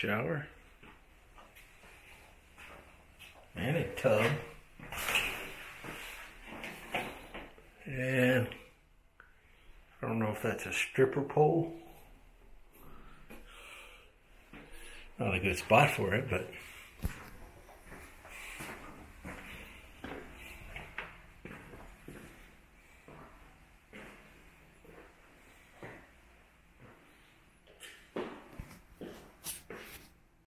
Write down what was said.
shower. And a tub. And I don't know if that's a stripper pole. Not a good spot for it, but